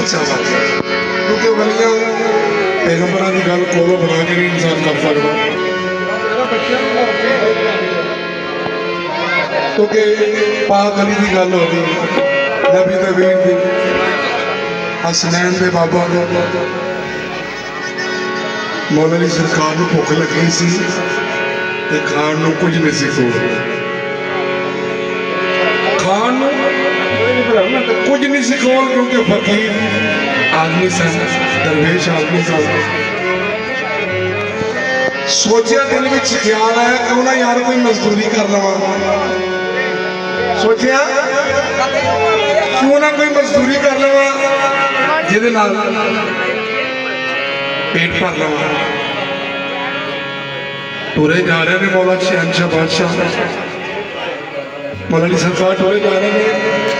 سچا سچ ہے کیونکہ ولیاں پیغمبران کی گل کولو بنا کے بھی انسان کر سکتا کیونکہ پاک علی کی گل ہوگی نبی نبین حسنین دے بابا کو مولا علی سرکار کو بھوک لگی سی تے کھان کچھ نہیں سی کھو کون کیونکہ فقیر آدمی سن، درویش آدمی سن۔ سوچیا دل میں خیال آیا کیوں نہ یار کوئی مزدوری کر لوا سوچیا؟ کیوں نہ کوئی مزدوری کر لوا جہد نال پیٹ بھر لوا ٹورے جا رہے ہیں مولا جی، شہنشاہ بادشاہ۔ مولا علی سرکار ٹورے جا رہے ہیں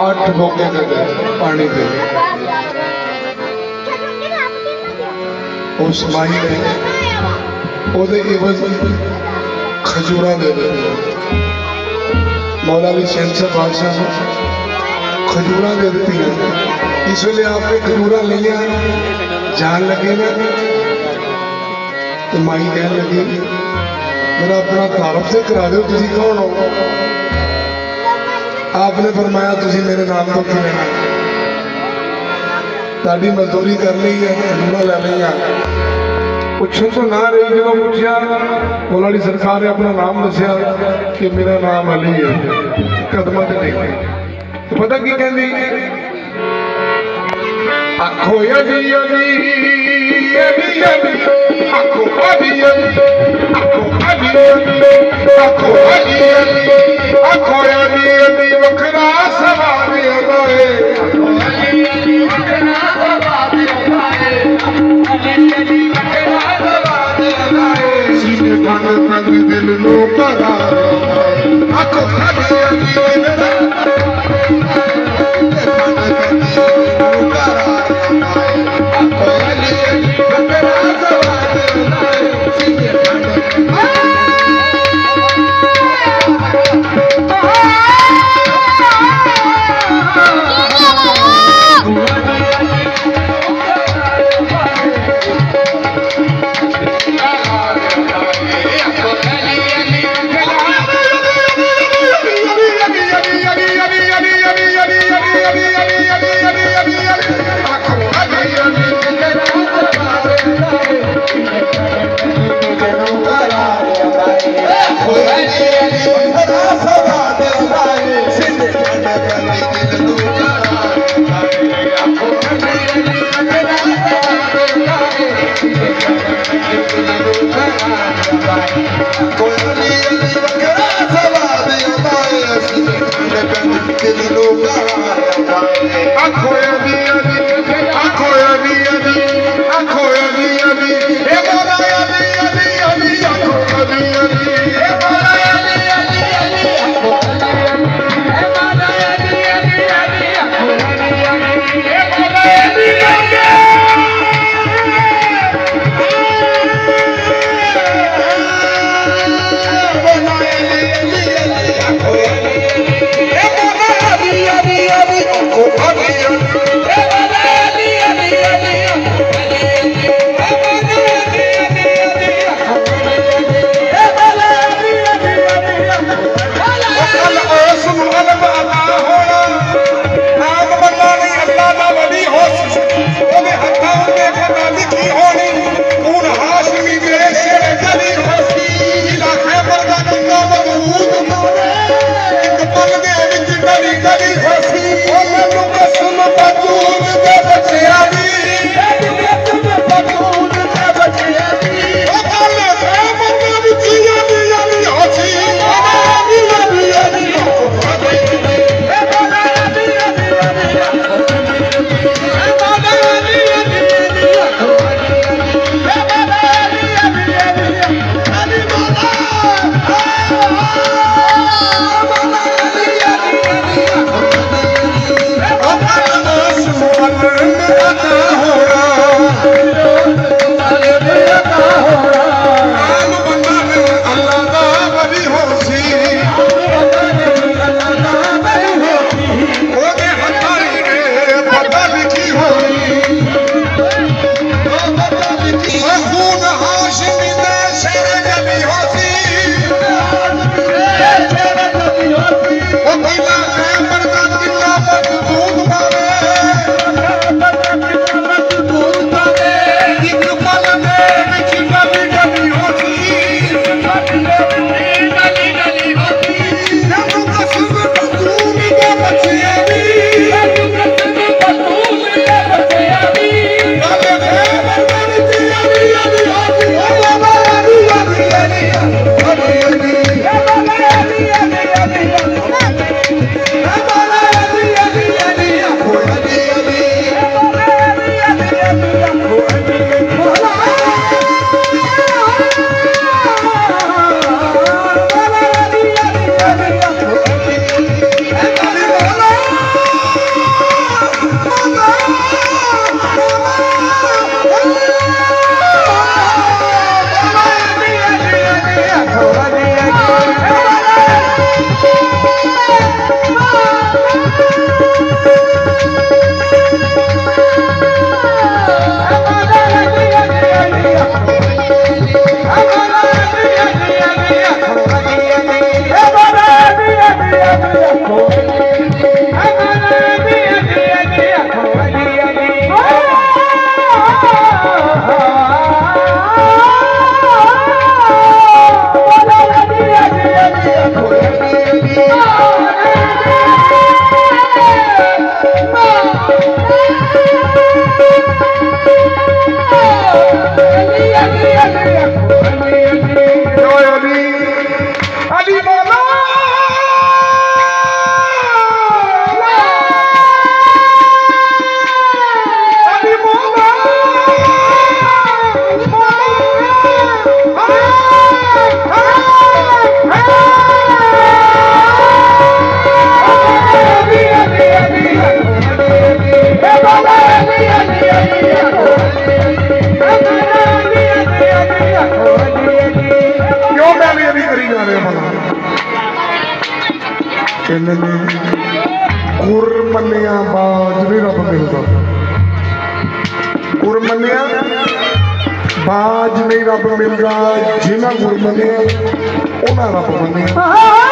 آٹھ بھوکے کا پانی دے اس ماہی نے وہ عوض کھجورا دے دے۔ مولا بھی شہنشاہ بادشاہ کھجورا دے دیتی ہیں اس لیے آپ نے کھجورا لیا، جان لگے نا؟ تو ماہی کہنے لگی، میرا اپنا تعارف سے کرا دو تھی کون ہو؟ آپ نے فرمایا تھی میرے نام تو کی لینا ڈاڈی مزدوری کرنی ہے ڈولا لے لیا۔ پوچھو تو نہ رہی جب پوچھا مولاڑی جی سرکار نے اپنا نام دسیا کہ میرا نام علی ہے قدمہ تے پتہ کی کہندی؟ اکو ی دی ی دی ی بی ی بی اکو کھڑی یم اکو کھڑی یم اکو کھڑی یم اکو ی دی ی دی وکھرا سواری ادا اے ہلی ی دی وکھرا سواری ادا اے ہلی ی دی وکھرا سواری ادا اے سینہ تنگ آ آ منیا باج بھی رب ملتا گرمنیاں باج نہیں رب ملتا جنہ گر منیا انہیں رب منیا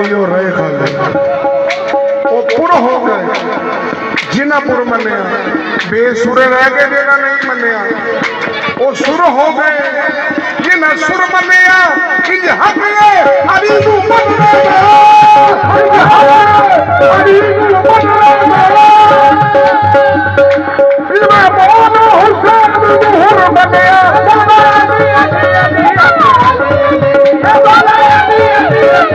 علی اور رہے خاندے وہ پر ہو گئے جنہ پر منیا بے سورے رہ گئے جنہ نہیں منیا وہ سر ہو گئے جنہ سر منیا انج حق ہے علی نو من رہے علی نو من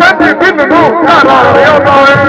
Mẹ́bí bínú náà káàlà rẹ̀ ọ̀nà rẹ̀.